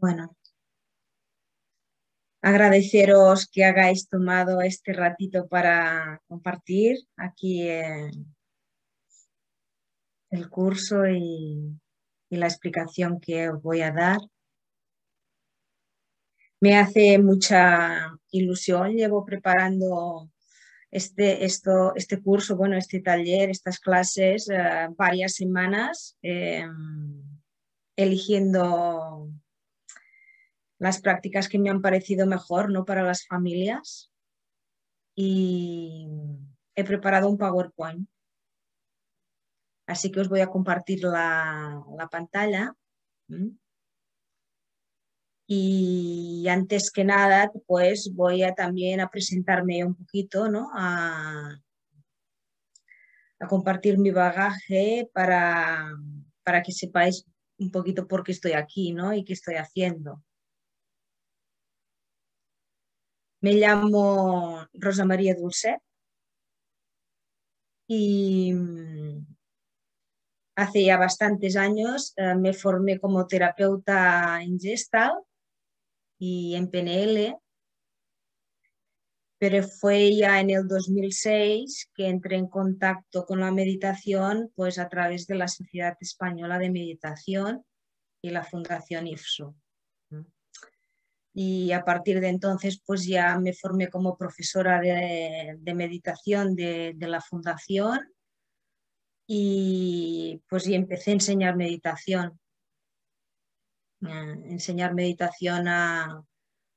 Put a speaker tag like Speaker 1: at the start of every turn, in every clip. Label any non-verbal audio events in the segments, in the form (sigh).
Speaker 1: Bueno, agradeceros que hagáis tomado este ratito para compartir aquí el curso y, la explicación que os voy a dar. Me hace mucha ilusión, llevo preparando este, esto, este curso, bueno, este taller, estas clases, eh, varias semanas, em, eligiendo las prácticas que me han parecido mejor ¿no? para las familias y he preparado un PowerPoint. Así que os voy a compartir la, pantalla. Y antes que nada, pues voy a también a presentarme un poquito, ¿no? A, compartir mi bagaje para, para que sepáis un poquito por qué estoy aquí, ¿no? Y qué estoy haciendo. Me llamo Rosa María Dulce y mm, hace ya bastantes años eh, me formé como terapeuta en Gestalt y en PNL, pero fue ya en el 2006 que entré en contacto con la meditación pues a través de la Sociedad Española de Meditación y la Fundación IFSU y a partir de entonces pues ya me formé como profesora de, meditación de, la fundación y pues y empecé a enseñar meditación, enseñar meditación a,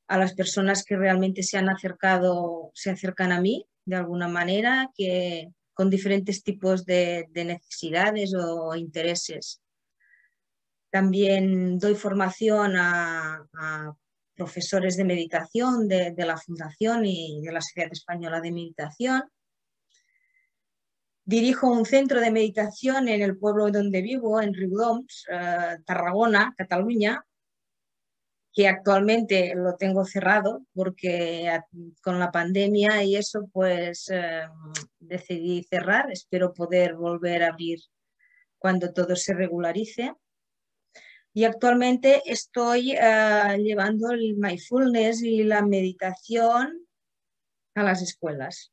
Speaker 1: las personas que realmente se han acercado, se acercan a mí de alguna manera, que con diferentes tipos de, necesidades o intereses. También doy formación a, a profesores de meditación de, la Fundación y de la Sociedad Española de Meditación. Dirijo un centro de meditación en el pueblo donde vivo, en Riudoms, eh, Tarragona, Cataluña, que actualmente lo tengo cerrado porque con la pandemia y eso pues eh, decidí cerrar. Espero poder volver a abrir cuando todo se regularice. Y actualmente estoy eh, llevando el mindfulness y la meditación a las escuelas.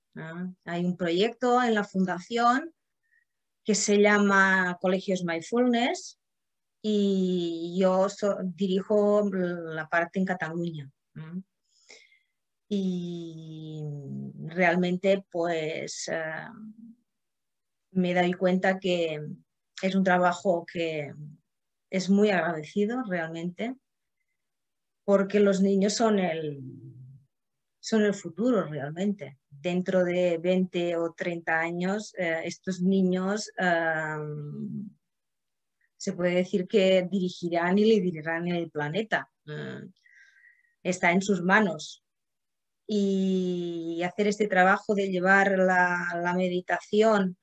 Speaker 1: Hay un proyecto en la fundación que se llama Colegios Mindfulness y yo dirijo la parte en Cataluña. Y realmente pues eh, me doy cuenta que es un trabajo que es muy agradecido realmente, porque los niños son el, son el futuro realmente. Dentro de 20 o 30 años, eh, estos niños se puede decir que dirigirán y liderarán el planeta. Mm, está en sus manos. Y hacer este trabajo de llevar la, la meditación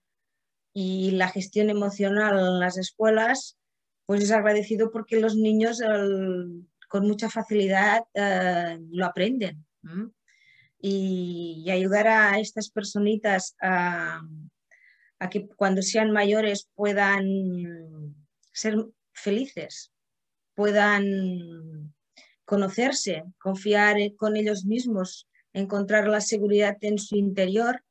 Speaker 1: y la gestión emocional en las escuelas pues es agradecido porque los niños con mucha facilidad eh, lo aprenden. Y, ayudar a estas personitas a, que cuando sean mayores puedan ser felices, puedan conocerse, confiar con ellos mismos, encontrar la seguridad en su interior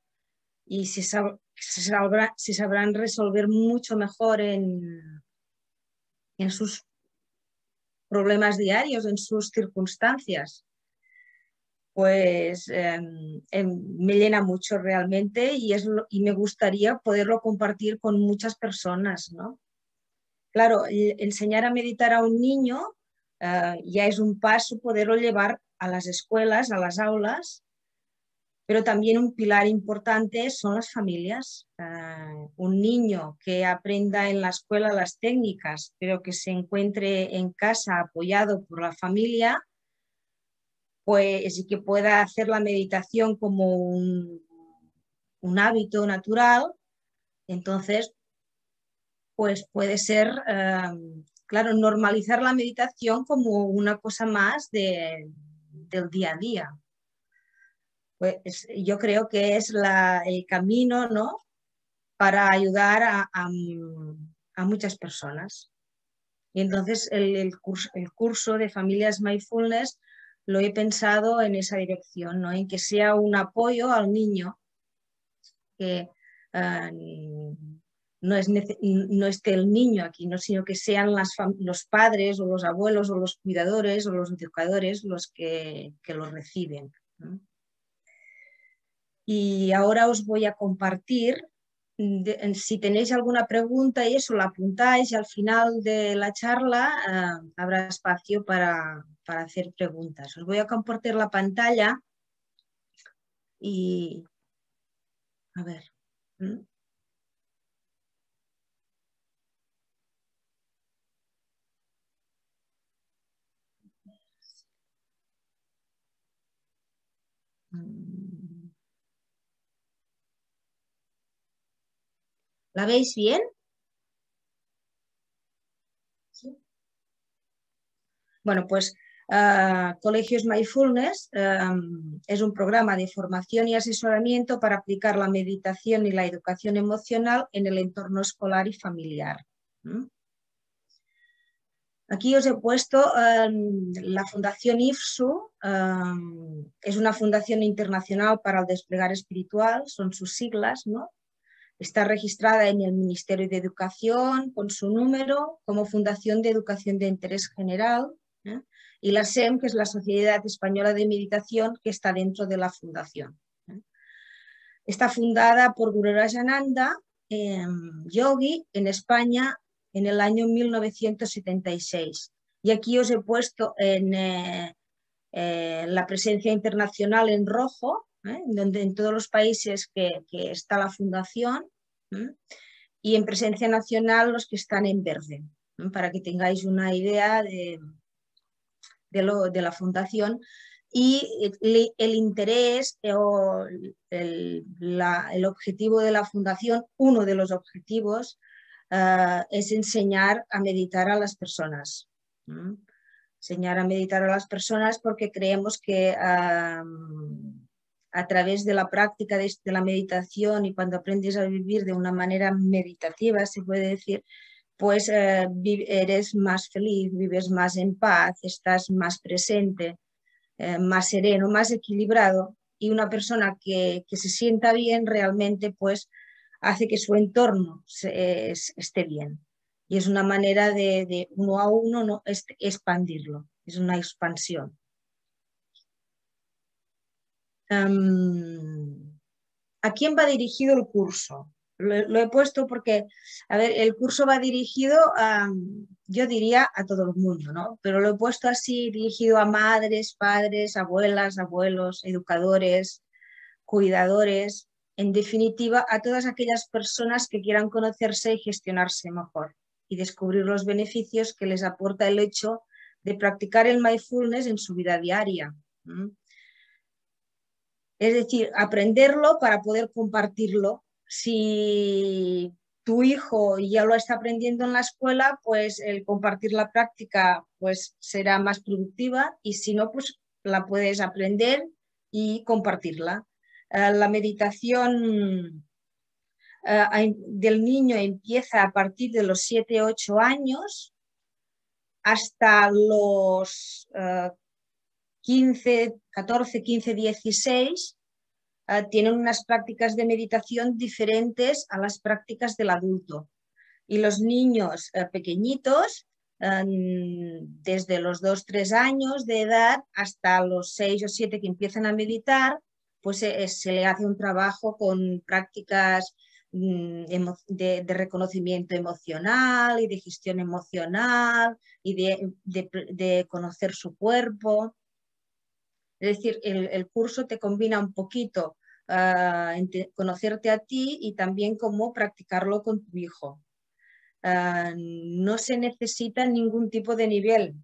Speaker 1: y se, se sabrán resolver mucho mejor en, en sus problemas diarios, en sus circunstancias, pues em, em, me llena mucho realmente y, es y me gustaría poderlo compartir con muchas personas, ¿no? Claro, enseñar a meditar a un niño eh, ya es un paso poderlo llevar a las escuelas, a las aulas, pero también un pilar importante son las familias. Un niño que aprenda en la escuela las técnicas, pero que se encuentre en casa apoyado por la familia, pues y que pueda hacer la meditación como un, hábito natural, entonces pues puede ser, ah, claro, normalizar la meditación como una cosa más del día a día pues yo creo que es el camino, ¿no? Para ayudar a, muchas personas. Y entonces el, curso, de familias mindfulness lo he pensado en esa dirección, ¿no? en que sea un apoyo al niño, que ah, no, es, no esté el niño aquí, ¿no? sino que sean los padres o los abuelos o los cuidadores o los educadores los que, que lo reciben. Y ahora os voy a compartir si tenéis alguna pregunta y eso la apuntáis al final de la charla eh, habrá espacio para, hacer preguntas. Os voy a compartir la pantalla y a ver. Mm. ¿La veis bien? Bueno, pues ah, Colegios Mindfulness em, es un programa de formación y asesoramiento para aplicar la meditación y la educación emocional en el entorno escolar y familiar. Aquí os he puesto em, la Fundación IFSU, em, es una fundación internacional para el desplegar espiritual, son sus siglas, ¿no? Está registrada en el Ministerio de Educación con su número como Fundación de Educación de Interés General ¿eh? y la SEM, que es la Sociedad Española de Meditación, que está dentro de la fundación. ¿eh? Está fundada por Guru Rajananda Yogi en España en el año 1976. Y aquí os he puesto en eh, la presencia internacional en rojo ¿eh? donde en todos los países que, está la fundación y en presencia nacional los que están en verde, para que tengáis una idea de, de la fundación y el, interés o el, objetivo de la fundación, uno de los objetivos, ah, es enseñar a meditar a las personas. Enseñar a meditar a las personas porque creemos que a través de la práctica de, la meditación y cuando aprendes a vivir de una manera meditativa, se puede decir, pues eh, eres más feliz, vives más en paz, estás más presente, eh, más sereno, más equilibrado y una persona que, se sienta bien realmente pues hace que su entorno esté bien. Y es una manera de, uno a uno ¿no? expandirlo, es una expansión. ¿A quién va dirigido el curso? Lo, he puesto porque, a ver, el curso va dirigido, a, yo diría, a todo el mundo, ¿no? Pero lo he puesto así, dirigido a madres, padres, abuelas, abuelos, educadores, cuidadores, en definitiva, a todas aquellas personas que quieran conocerse y gestionarse mejor y descubrir los beneficios que les aporta el hecho de practicar el mindfulness en su vida diaria. Es decir, aprenderlo para poder compartirlo. Si tu hijo ya lo está aprendiendo en la escuela, pues el compartir la práctica pues será más productiva y si no, pues la puedes aprender y compartirla. Eh, la meditación eh, del niño empieza a partir de los 7-8 años hasta los eh, 15, 14, 15, 16, tienen unas prácticas de meditación diferentes a las prácticas del adulto. Y los niños eh, pequeñitos, desde los 2, 3 años de edad hasta los 6 o 7 que empiezan a meditar, pues eh, se le hace un trabajo con prácticas mm, de, reconocimiento emocional y de gestión emocional y de conocer su cuerpo. Es decir, el, curso te combina un poquito ah, conocerte a ti y también cómo practicarlo con tu hijo. Ah, no se necesita ningún tipo de nivel,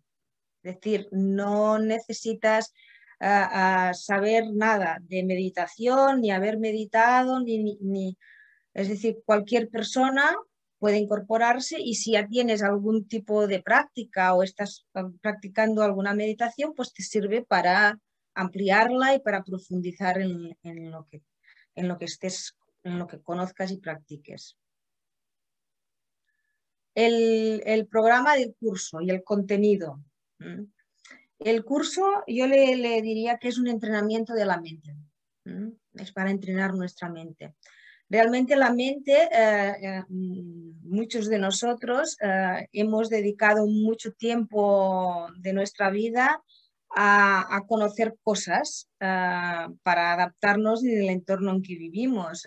Speaker 1: es decir, no necesitas ah, saber nada de meditación, ni haber meditado, ni, ni, es decir, cualquier persona puede incorporarse y si ya tienes algún tipo de práctica o estás practicando alguna meditación, pues te sirve para ampliarla y para profundizar en, lo, que, estés, en lo que conozcas y practiques. el, programa del curso y el contenido. El curso yo le, diría que es un entrenamiento de la mente. Es para entrenar nuestra mente. Realmente la mente, eh, eh, muchos de nosotros eh, hemos dedicado mucho tiempo de nuestra vida a, conocer cosas para adaptarnos en el entorno en que vivimos,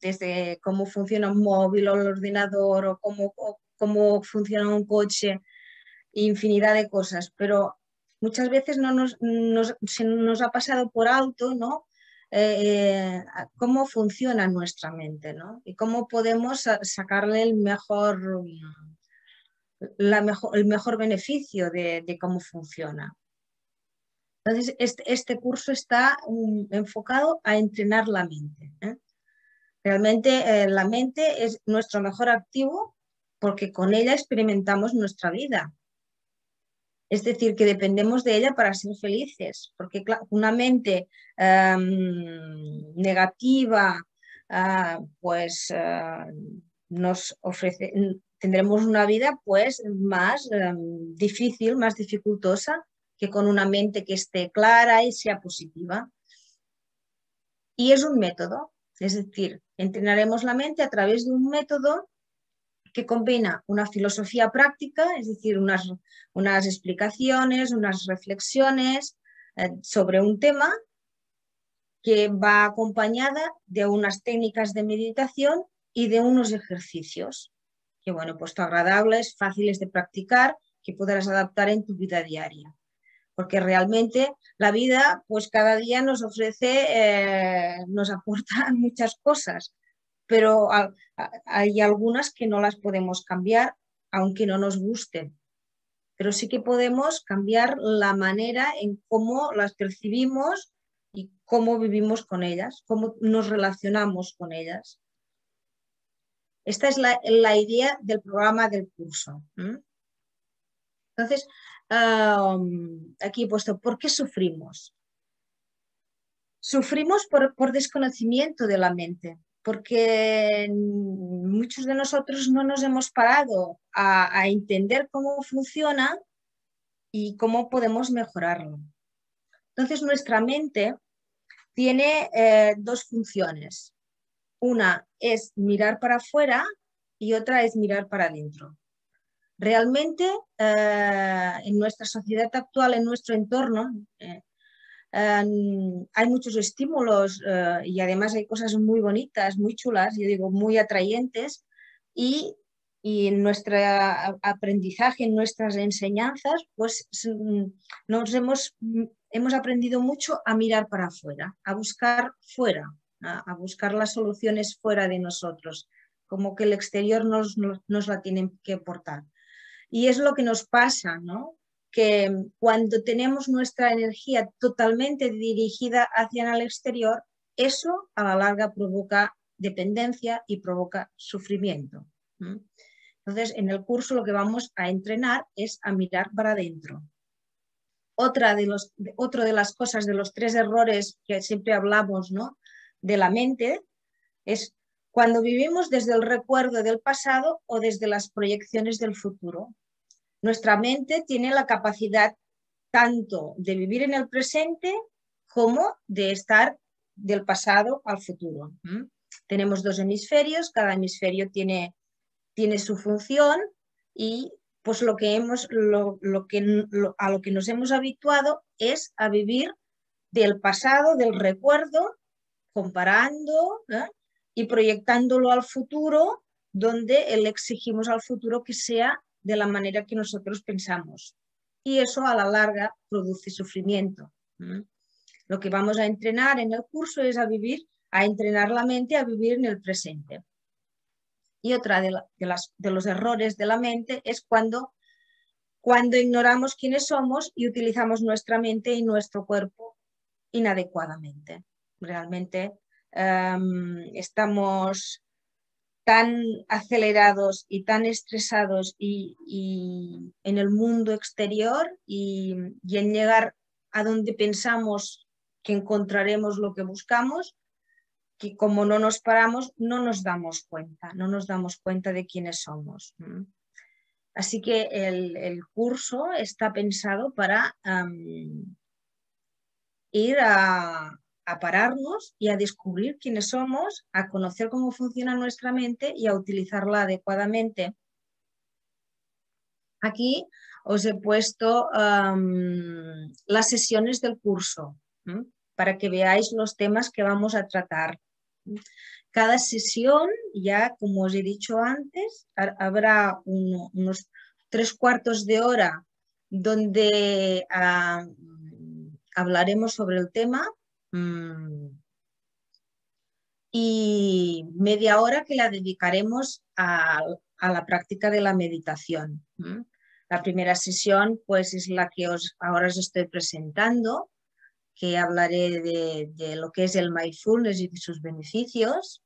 Speaker 1: desde cómo funciona un móvil o el ordenador o cómo, cómo funciona un coche, infinidad de cosas, pero muchas veces no nos, nos, se nos ha pasado por alto ¿no? Eh, cómo funciona nuestra mente ¿no? y cómo podemos sacarle el mejor, la mejor, el mejor beneficio de, cómo funciona. Entonces, este, este curso está um, enfocado a entrenar la mente. ¿eh? Realmente eh, la mente es nuestro mejor activo porque con ella experimentamos nuestra vida. Es decir, que dependemos de ella para ser felices, porque una mente em, negativa, ah, pues ah, nos ofrece, tendremos una vida pues más em, difícil, más dificultosa que con una mente que esté clara y sea positiva. Y es un método, es decir, entrenaremos la mente a través de un método que combina una filosofía práctica, es decir, unas, unas explicaciones, unas reflexiones eh, sobre un tema que va acompañada de unas técnicas de meditación y de unos ejercicios que, bueno, pues agradables, fáciles de practicar, que podrás adaptar en tu vida diaria. Porque realmente la vida, pues cada día nos ofrece, eh, nos aporta (laughs) muchas cosas pero hay algunas que no las podemos cambiar, aunque no nos gusten. Pero sí que podemos cambiar la manera en cómo las percibimos y cómo vivimos con ellas, cómo nos relacionamos con ellas. Esta es la, idea del programa del curso. Entonces, aquí he puesto, ¿por qué sufrimos? Sufrimos por desconocimiento de la mente porque muchos de nosotros no nos hemos parado a, entender cómo funciona y cómo podemos mejorarlo. Entonces nuestra mente tiene eh, dos funciones. Una es mirar para afuera y otra es mirar para adentro. Realmente eh, en nuestra sociedad actual, en nuestro entorno, eh, hay muchos estímulos eh, y además hay cosas muy bonitas, muy chulas, yo digo, muy atrayentes y, y en nuestro aprendizaje, en nuestras enseñanzas, pues nos hemos, hemos aprendido mucho a mirar para afuera, a buscar fuera, a, buscar las soluciones fuera de nosotros, como que el exterior nos, nos, la tiene que aportar. Y es lo que nos pasa, ¿no? que cuando tenemos nuestra energía totalmente dirigida hacia el exterior, eso a la larga provoca dependencia y provoca sufrimiento. Entonces, en el curso lo que vamos a entrenar es a mirar para adentro. Otra de, los, otro de las cosas, de los tres errores que siempre hablamos ¿no? De la mente, es cuando vivimos desde el recuerdo del pasado o desde las proyecciones del futuro. Nuestra mente tiene la capacidad tanto de vivir en el presente como de estar del pasado al futuro. Tenemos dos hemisferios, cada hemisferio tiene, tiene su función y pues lo que hemos, lo, que, a lo que nos hemos habituado es a vivir del pasado, del recuerdo, comparando y proyectándolo al futuro, donde le exigimos al futuro que sea de la manera que nosotros pensamos. Y eso a la larga produce sufrimiento. Lo que vamos a entrenar en el curso es a vivir, a entrenar la mente a vivir en el presente. Y otra de, las, de los errores de la mente es cuando, cuando ignoramos quiénes somos y utilizamos nuestra mente y nuestro cuerpo inadecuadamente. Realmente em, estamos tan acelerados y tan estresados y, en el mundo exterior y, en llegar a donde pensamos que encontraremos lo que buscamos, que como no nos paramos, no nos damos cuenta, no nos damos cuenta de quiénes somos. Así que el, curso está pensado para ir a, pararnos y a descubrir quiénes somos, a conocer cómo funciona nuestra mente y a utilizarla adecuadamente. Aquí os he puesto las sesiones del curso para que veáis los temas que vamos a tratar. Cada sesión, ya como os he dicho antes, habrá unos tres cuartos de hora donde hablaremos sobre el tema y media hora que la dedicaremos a, la práctica de la meditación. La primera sesión pues es la que os, ahora os estoy presentando que hablaré de, lo que es el mindfulness y sus beneficios.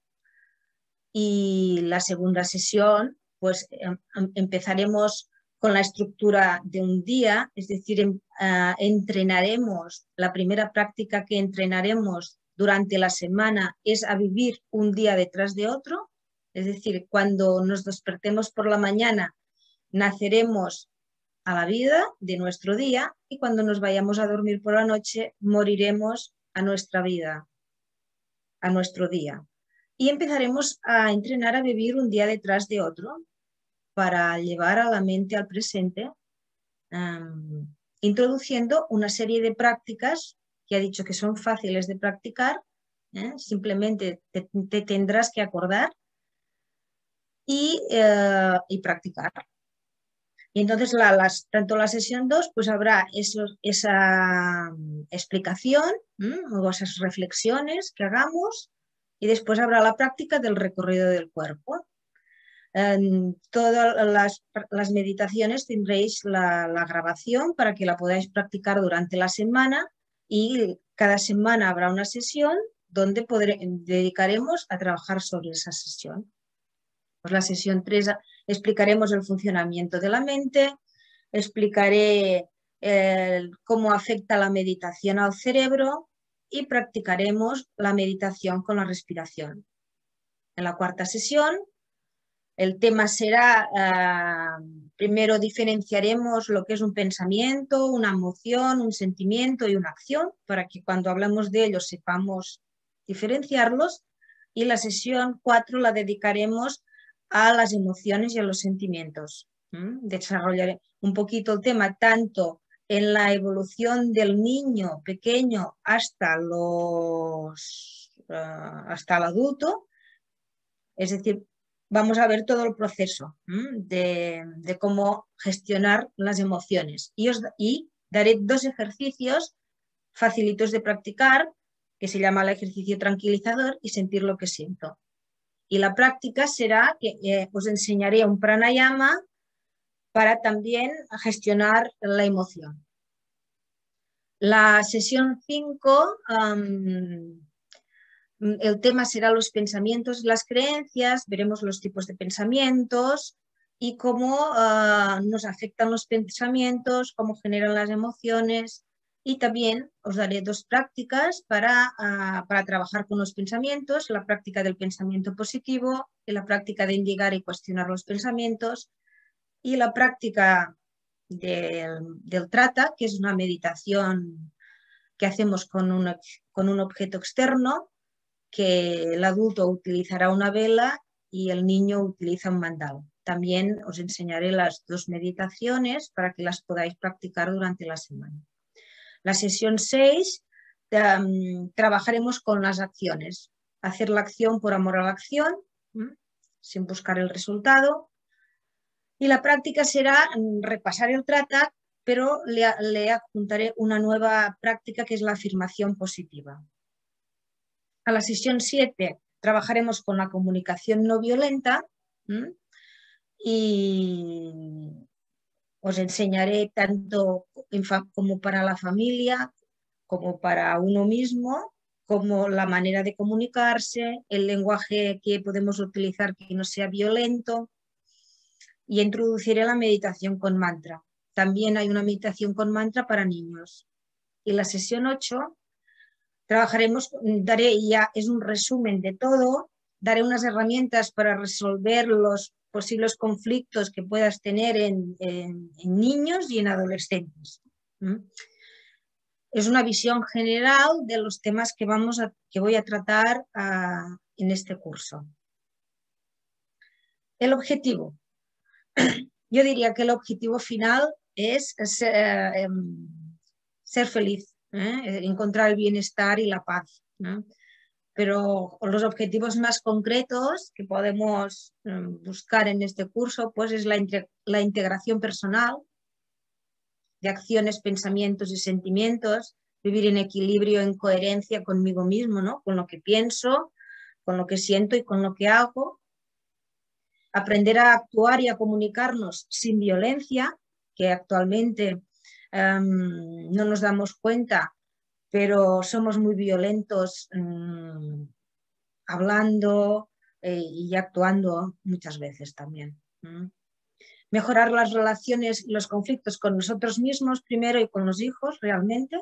Speaker 1: Y la segunda sesión, pues em, em, empezaremos con la estructura de un día, es decir, em, ah, entrenaremos, la primera práctica que entrenaremos durante la semana es a vivir un día detrás de otro, es decir, cuando nos despertemos por la mañana, naceremos a la vida de nuestro día y cuando nos vayamos a dormir por la noche moriremos a nuestra vida, a nuestro día. Y empezaremos a entrenar a vivir un día detrás de otro para llevar a la mente al presente, introduciendo una serie de prácticas que ha dicho que son fáciles de practicar, ¿eh? simplemente te, tendrás que acordar y, eh, y practicar. Y entonces tanto la sesión 2 pues habrá esa explicación o esas reflexiones que hagamos y después habrá la práctica del recorrido del cuerpo. Todas las, meditaciones tendréis la, grabación para que la podáis practicar durante la semana y cada semana habrá una sesión donde dedicaremos a trabajar sobre esa sesión. Pues la sesión 3 explicaremos el funcionamiento de la mente, explicaré cómo afecta la meditación al cerebro y practicaremos la meditación con la respiración. En la cuarta sesión, el tema será, ah, primero diferenciaremos lo que es un pensamiento, una emoción, un sentimiento y una acción, para que cuando hablamos de ellos sepamos diferenciarlos. Y la sesión 4 la dedicaremos a las emociones y a los sentimientos. Desarrollaré un poquito el tema tanto en la evolución del niño pequeño hasta, los, ah, hasta el adulto. Es decir, vamos a ver todo el proceso de, cómo gestionar las emociones. Y, os, daré dos ejercicios facilitos de practicar, que se llama el ejercicio tranquilizador y sentir lo que siento. Y la práctica será que eh, os enseñaré un pranayama para también gestionar la emoción. La sesión 5, el tema será los pensamientos las creencias, veremos los tipos de pensamientos y cómo ah, nos afectan los pensamientos, cómo generan las emociones, y también os daré dos prácticas ah, para, trabajar con los pensamientos, la práctica del pensamiento positivo la práctica de indicar y cuestionar los pensamientos y la práctica del, trata, que es una meditación que hacemos con un, con un objeto externo, que el adulto utilizará una vela y el niño utiliza un mandal. También os enseñaré las dos meditaciones para que las podáis practicar durante la semana. La sesión 6 trabajaremos con las acciones. Hacer la acción por amor a la acción, sin buscar el resultado. Y la práctica será mm, repasar el trata, pero le, le adjuntaré una nueva práctica que es la afirmación positiva. A la sesión 7 trabajaremos con la comunicación no violenta y os enseñaré tanto como para la familia, como para uno mismo, como la manera de comunicarse, el lenguaje que podemos utilizar que no sea violento y introduciré la meditación con mantra. También hay una meditación con mantra para niños. Y la sesión 8 Trabajaremos, daré ya, es un resumen de todo, daré unas herramientas para resolver los posibles conflictos que puedas tener en, niños y en adolescentes. Es una visión general de los temas que, vamos a, que voy a tratar ah, en este curso. El objetivo. Yo diría que el objetivo final es ser, em, feliz, ¿eh? encontrar el bienestar y la paz. Pero los objetivos más concretos que podemos em, buscar en este curso pues es la, la integración personal de acciones, pensamientos y sentimientos, vivir en equilibrio, en coherencia conmigo mismo, ¿no? con lo que pienso, con lo que siento y con lo que hago, aprender a actuar y a comunicarnos sin violencia, que actualmente em, no nos damos cuenta, pero somos muy violentos mm, hablando eh, y actuando muchas veces también. Mejorar las relaciones y los conflictos con nosotros mismos primero y con los hijos realmente,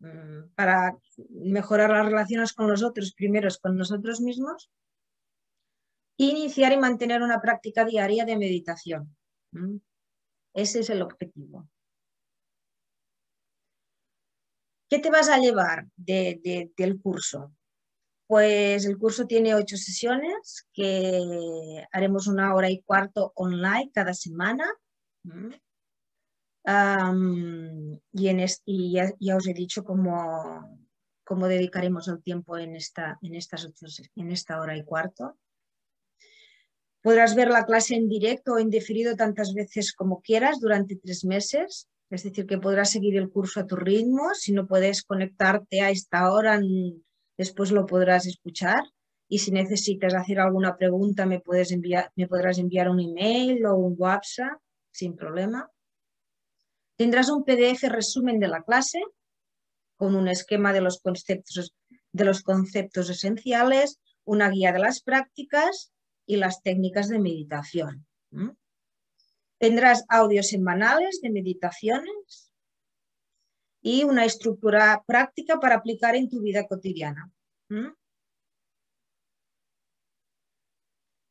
Speaker 1: mm, para mejorar las relaciones con los otros primero con nosotros mismos iniciar y mantener una práctica diaria de meditación. Ese es el objetivo. ¿Qué te vas a llevar del curso? Pues el curso tiene ocho sesiones que haremos una hora y cuarto online cada semana. y, en y ya, os he dicho cómo, cómo dedicaremos el tiempo en esta, en, estas en esta hora y cuarto. Podrás ver la clase en directo o en diferido tantas veces como quieras durante tres meses. Es decir, que podrás seguir el curso a tu ritmo. Si no puedes conectarte a esta hora, después lo podrás escuchar. Y si necesitas hacer alguna pregunta, me, puedes enviar, me podrás enviar un email o un WhatsApp sin problema. Tendrás un PDF resumen de la clase con un esquema de los conceptos, de los conceptos esenciales, una guía de las prácticas y las técnicas de meditación. Tendrás audios semanales de meditaciones y una estructura práctica para aplicar en tu vida cotidiana.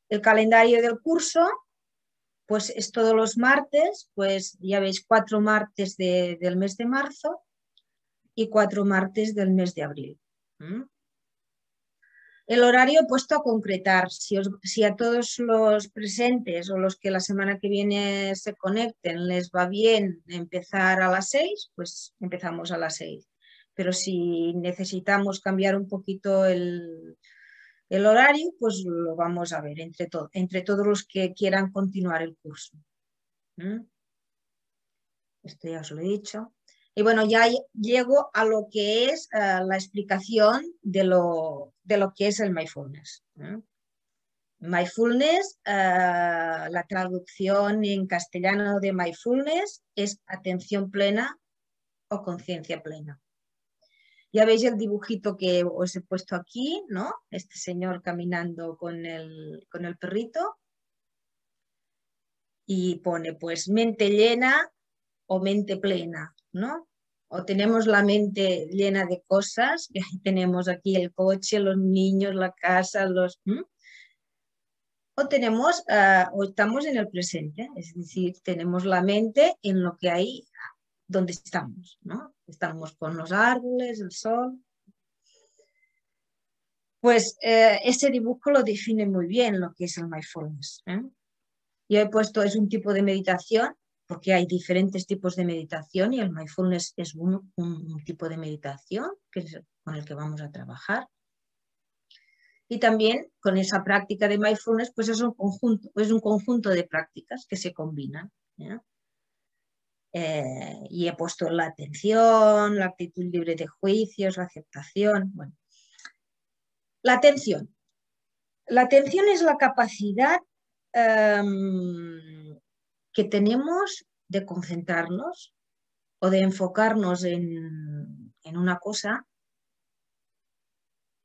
Speaker 1: El calendario del curso, pues es todos los martes, pues ya veis cuatro martes del mes de marzo y cuatro martes del mes de abril. El horario puesto a concretar. Si, a todos los presentes o los que la semana que viene se conecten les va bien empezar a las seis, pues empezamos a las seis. Pero si necesitamos cambiar un poquito el, horario, pues lo vamos a ver entre, entre todos los que quieran continuar el curso. ¿Mm? Esto ya os lo he dicho. Y bueno, ya llego a lo que es eh, la explicación de lo, de lo, que es el mindfulness. Mindfulness, eh, la traducción en castellano de mindfulness es atención plena o conciencia plena. Ya veis el dibujito que os he puesto aquí, ¿no? Este señor caminando con el, con el perrito. Y pone pues mente llena o mente plena, ¿no? O tenemos la mente llena de cosas, que (laughs) tenemos aquí el coche, los niños, la casa, los... O tenemos, ah, o estamos en el presente, es decir, tenemos la mente en lo que hay, donde estamos, ¿no? Estamos con los árboles, el sol. Pues eh, ese dibujo lo define muy bien lo que es el mindfulness. ¿eh? Yo he puesto, es un tipo de meditación porque hay diferentes tipos de meditación y el mindfulness es un, tipo de meditación con el que vamos a trabajar. Y también con esa práctica de mindfulness, pues es un conjunto, es un conjunto de prácticas que se combinan. Eh, y he puesto la atención, la actitud libre de juicios, la aceptación. Bueno. La atención. La atención es la capacidad em, que tenemos de concentrarnos o de enfocarnos en, una cosa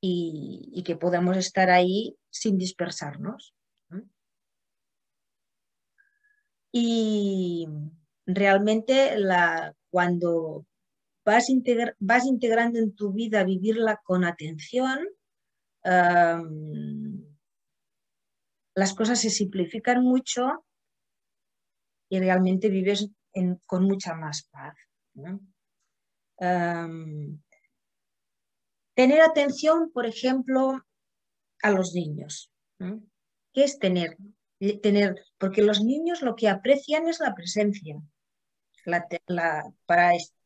Speaker 1: y, que podamos estar ahí sin dispersarnos. Y realmente la, cuando vas, vas integrando en tu vida vivirla con atención, las cosas se simplifican mucho y realmente vives con mucha más paz. tener atención, por ejemplo, a los niños. ¿Qué es tener? tener? Porque los niños lo que aprecian es la presencia. para,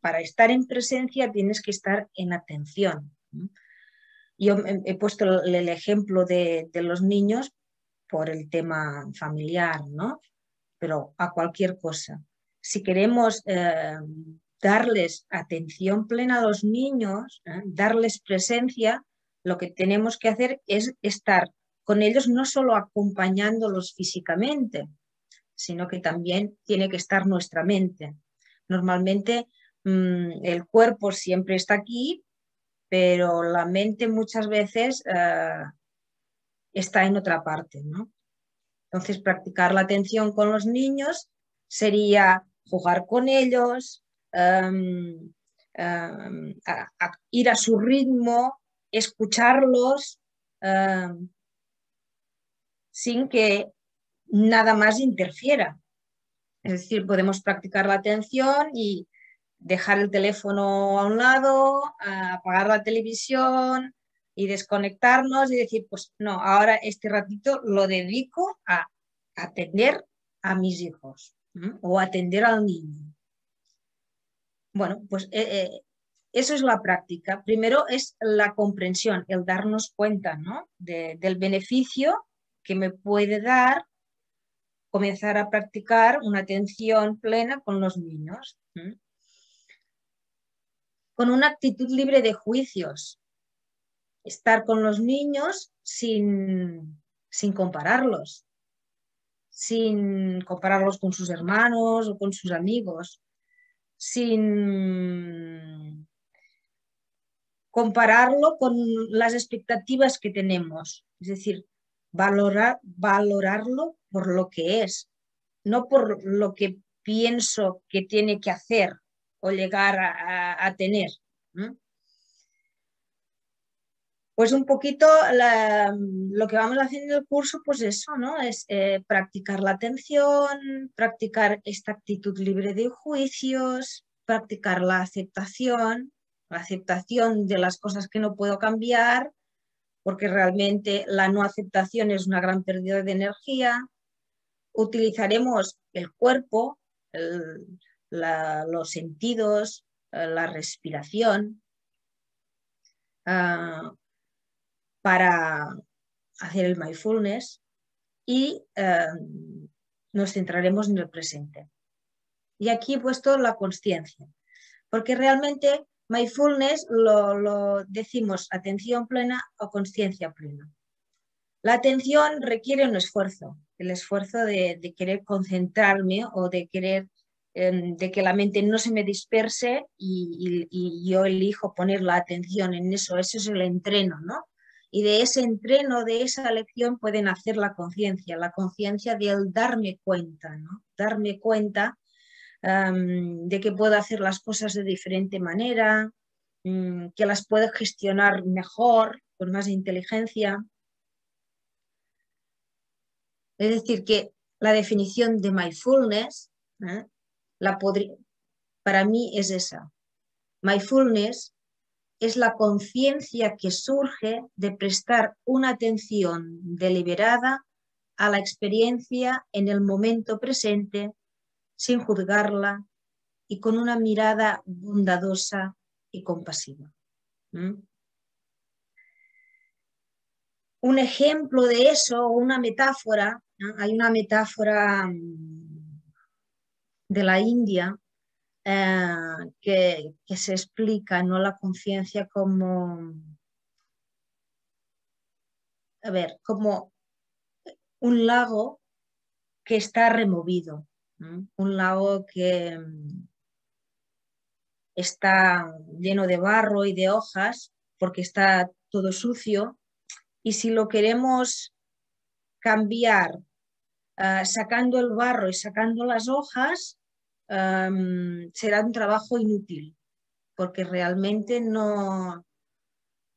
Speaker 1: para, estar en presencia tienes que estar en atención. Yo he puesto el ejemplo de, de los niños por el tema familiar, ¿no? Pero a cualquier cosa. Si queremos eh, darles atención plena a los niños, ¿eh? darles presencia, lo que tenemos que hacer es estar con ellos no solo acompañándolos físicamente, sino que también tiene que estar nuestra mente. Normalmente mm, el cuerpo siempre está aquí, pero la mente muchas veces eh, está en otra parte, ¿no? Entonces, practicar la atención con los niños sería jugar con ellos, em, em, ir a su ritmo, escucharlos em, sin que nada más interfiera. Es decir, podemos practicar la atención y dejar el teléfono a un lado, apagar la televisión, y desconectarnos y decir, pues no, ahora este ratito lo dedico a atender a mis hijos o atender al niño. Bueno, pues eh, eh, eso es la práctica. Primero es la comprensión, el darnos cuenta ¿no? del beneficio que me puede dar comenzar a practicar una atención plena con los niños. Con una actitud libre de juicios, estar con los niños sin, compararlos, sin compararlos con sus hermanos o con sus amigos, sin compararlo con las expectativas que tenemos, es decir, valorar, valorarlo por lo que es, no por lo que pienso que tiene que hacer o llegar a, tener. Pues un poquito lo que vamos a hacer en el curso, pues eso, ¿no? Es eh, practicar la atención, practicar esta actitud libre de juicios, practicar la aceptación, la aceptación de las cosas que no puedo cambiar, porque realmente la no aceptación es una gran pérdida de energía. Utilizaremos el cuerpo, los sentidos, eh, la respiración. Ah, para hacer el mindfulness y eh, nos centraremos en el presente. Y aquí he puesto la conciencia, porque realmente mindfulness lo, decimos atención plena o conciencia plena. La atención requiere un esfuerzo, el esfuerzo de, querer concentrarme o de querer em, de que la mente no se me disperse y, y, yo elijo poner la atención en eso, eso es el entreno, ¿no? Y de ese entreno, de esa lección pueden hacer la conciencia, la conciencia del darme cuenta, ¿no? Darme cuenta de que puedo hacer las cosas de diferente manera, mm, que las puedo gestionar mejor, con más inteligencia. Es decir, que la definición de mindfulness ¿eh? la para mí es esa. Mindfulness es la conciencia que surge de prestar una atención deliberada a la experiencia en el momento presente, sin juzgarla y con una mirada bondadosa y compasiva. Un ejemplo de eso, una metáfora, hay una metáfora mm, de la India eh, que, se explica, ¿no? La conciencia como, a ver, como un lago que está removido, un lago que mm, está lleno de barro y de hojas porque está todo sucio y si lo queremos cambiar ah, sacando el barro y sacando las hojas, será un trabajo inútil. porque realmente no,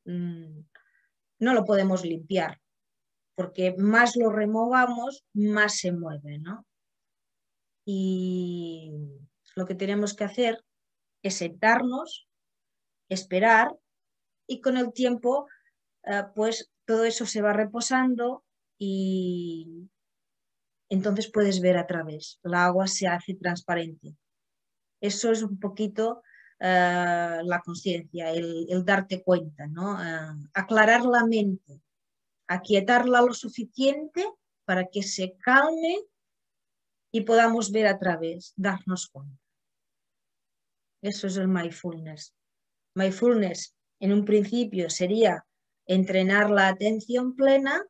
Speaker 1: mm, no lo podemos limpiar, porque más lo removamos, más se mueve, ¿no? Y lo que tenemos que hacer es sentarnos, esperar y con el tiempo, eh, pues todo eso se va reposando y entonces puedes ver a través. El agua se hace transparente. Eso es un poquito eh, la conciencia, el, darte cuenta, ¿no? Eh, aclarar la mente, aquietarla lo suficiente para que se calme y podamos ver a través, darnos cuenta. Eso es el mindfulness. Mindfulness en un principio sería entrenar la atención plena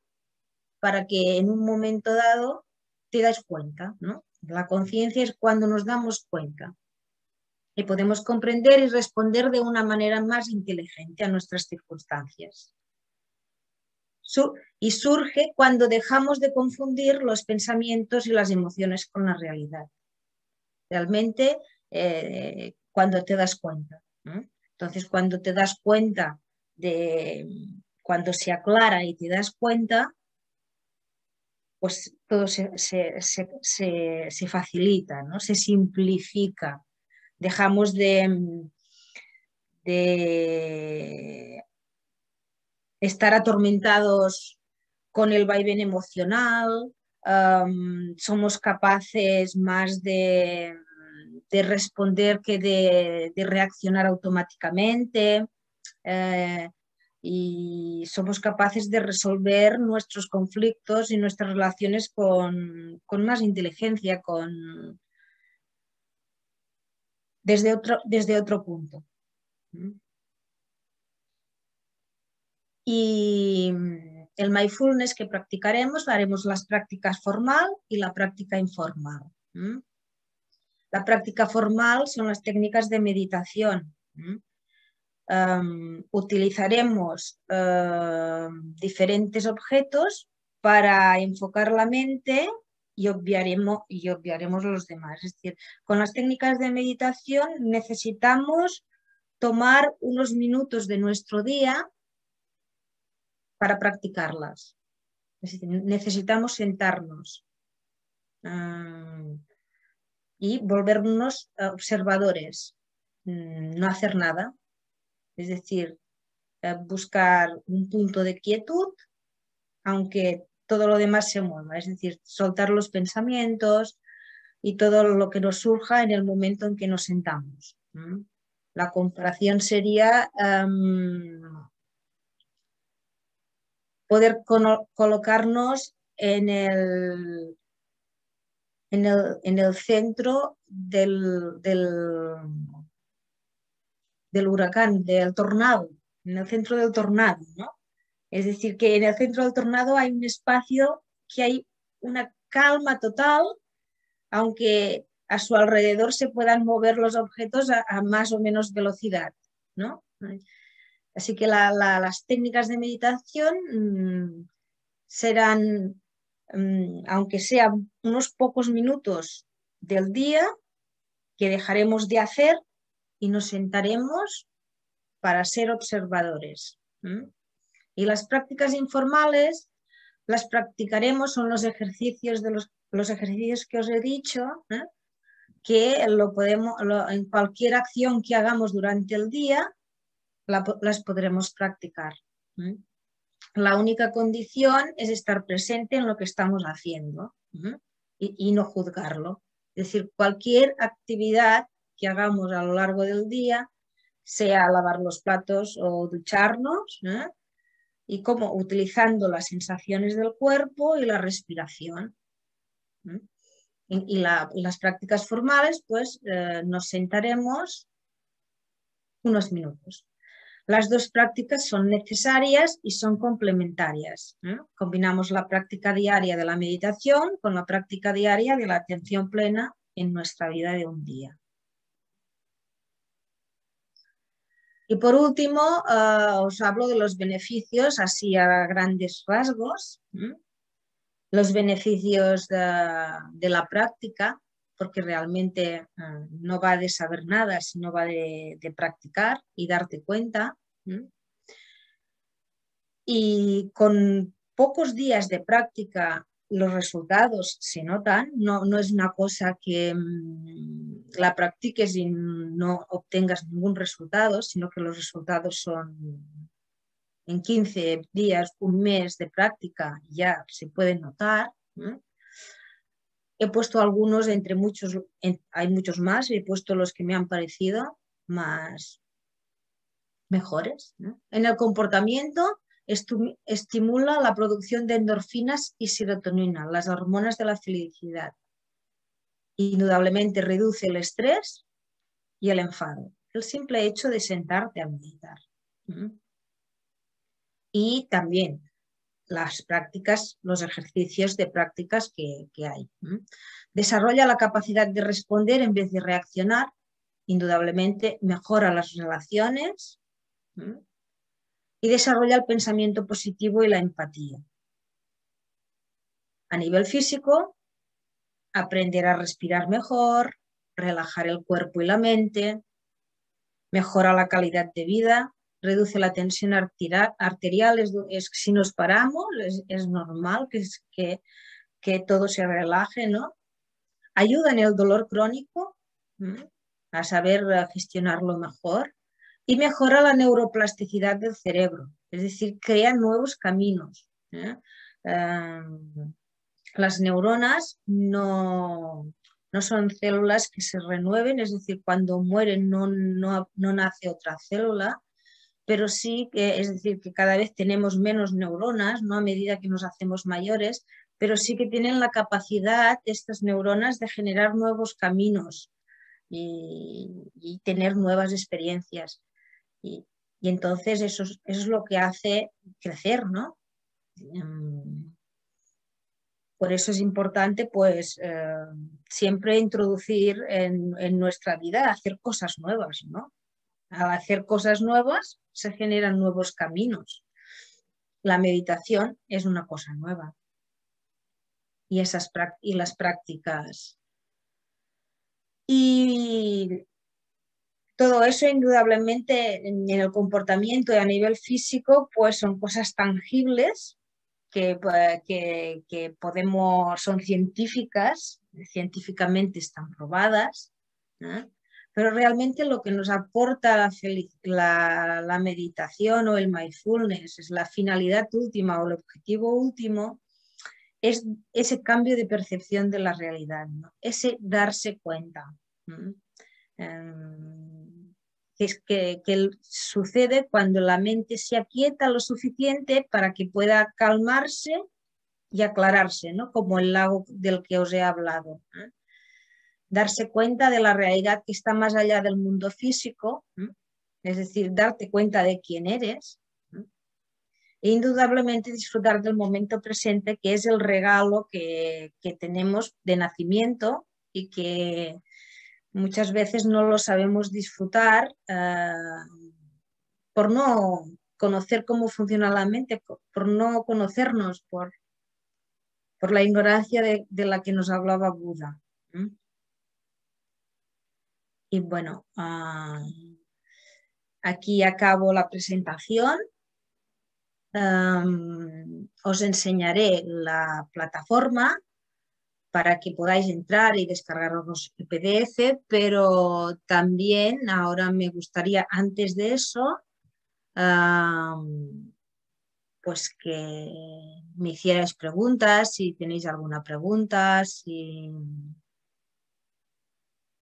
Speaker 1: para que en un momento dado te das cuenta, ¿no? La conciencia es cuando nos damos cuenta y podemos comprender y responder de una manera más inteligente a nuestras circunstancias. y surge cuando dejamos de confundir los pensamientos y las emociones con la realidad. Realmente, eh, cuando te das cuenta. Entonces, cuando te das cuenta de, cuando se aclara y te das cuenta, pues todo se, facilita, ¿no? se simplifica. Dejamos de, de estar atormentados con el vaivén emocional, somos capaces más de, responder que de, reaccionar automáticamente. Eh, y somos capaces de resolver nuestros conflictos y nuestras relaciones con, más inteligencia, con, desde, otro, desde otro punto. Y el mindfulness que practicaremos, haremos las prácticas formal y la práctica informal. La práctica formal son las técnicas de meditación utilizaremos diferentes objetos para enfocar la mente y obviaremos, y obviaremos los demás. Es decir, con las técnicas de meditación necesitamos tomar unos minutos de nuestro día para practicarlas. necesitamos sentarnos y volvernos observadores, mm, no hacer nada, es decir, eh, buscar un punto de quietud, aunque todo lo demás se mueva, es decir, soltar los pensamientos y todo lo que nos surja en el momento en que nos sentamos. La comparación sería em, poder colocarnos en el, en el, centro del, del huracán, del tornado, en el centro del tornado, ¿no? Es decir, que en el centro del tornado hay un espacio que hay una calma total, aunque a su alrededor se puedan mover los objetos a, más o menos velocidad, ¿no? Así que las técnicas de meditación mm, serán, mm, aunque sean unos pocos minutos del día, que dejaremos de hacer y nos sentaremos para ser observadores. Y las prácticas informales las practicaremos, son los ejercicios, de los, ejercicios que os he dicho, que lo podemos, en cualquier acción que hagamos durante el día, las podremos practicar. La única condición es estar presente en lo que estamos haciendo y, y, no juzgarlo. Es decir, cualquier actividad que hagamos a lo largo del día, sea lavar los platos o ducharnos, y como utilizando las sensaciones del cuerpo y la respiración. Y, las prácticas formales, pues eh, nos sentaremos unos minutos. Las dos prácticas son necesarias y son complementarias. Combinamos la práctica diaria de la meditación con la práctica diaria de la atención plena en nuestra vida de un día. Y por último, eh, os hablo de los beneficios así a grandes rasgos. Los beneficios de, la práctica, porque realmente eh, no va de saber nada, sino va de, practicar y darte cuenta. Y con pocos días de práctica los resultados se notan, no, no es una cosa que mm, la practiques y no obtengas ningún resultado, sino que los resultados son en 15 días, un mes de práctica, ya se pueden notar. He puesto algunos, entre muchos, hay muchos más, he puesto los que me han parecido más mejores. En el comportamiento estimula la producción de endorfinas y serotonina, las hormonas de la felicidad. Indudablemente reduce el estrés y el enfado. El simple hecho de sentarte a meditar. Y también las prácticas, los ejercicios de prácticas que, hay. Desarrolla la capacidad de responder en vez de reaccionar. Indudablemente mejora las relaciones y desarrolla el pensamiento positivo y la empatía. A nivel físico, aprender a respirar mejor, relajar el cuerpo y la mente, mejora la calidad de vida, reduce la tensión arterial. Si nos paramos, es, normal que, que, que, todo se relaje, ¿no? Ayuda en el dolor crónico, a saber gestionarlo mejor y mejora la neuroplasticidad del cerebro, es decir, crea nuevos caminos. ¿eh? Em, las neuronas no, no, son células que se renueven, es decir, cuando mueren no, no, no, nace otra célula, pero sí que, es decir, que cada vez tenemos menos neuronas, ¿no? a medida que nos hacemos mayores, pero sí que tienen la capacidad estas neuronas de generar nuevos caminos y tener nuevas experiencias. Y, entonces eso, es lo que hace crecer, ¿no? Em, por eso es importante, pues, eh, siempre introducir en, nuestra vida, hacer cosas nuevas, ¿no? Al hacer cosas nuevas se generan nuevos caminos. La meditación es una cosa nueva. Y, esas, y las prácticas. Y todo eso indudablemente en el comportamiento y a nivel físico pues son cosas tangibles que, pues, que, podemos, son científicas, científicamente están probadas, pero realmente lo que nos aporta la, meditación o el mindfulness, es la finalidad última o el objetivo último, es ese cambio de percepción de la realidad, ese darse cuenta es que, sucede cuando la mente se aquieta lo suficiente para que pueda calmarse y aclararse, ¿no? como el lago del que os he hablado. Darse cuenta de la realidad que está más allá del mundo físico, es decir, darte cuenta de quién eres, e indudablemente disfrutar del momento presente, que es el regalo que, que tenemos de nacimiento y que muchas veces no lo sabemos disfrutar eh, por no conocer cómo funciona la mente, por, no conocernos, por, por la ignorancia de, la que nos hablaba Buda. Y bueno, ah, aquí acabo la presentación. os enseñaré la plataforma para que podáis entrar y descargaros el PDF, pero también ahora me gustaría, antes de eso, pues que me hicierais preguntas, si tenéis alguna pregunta, si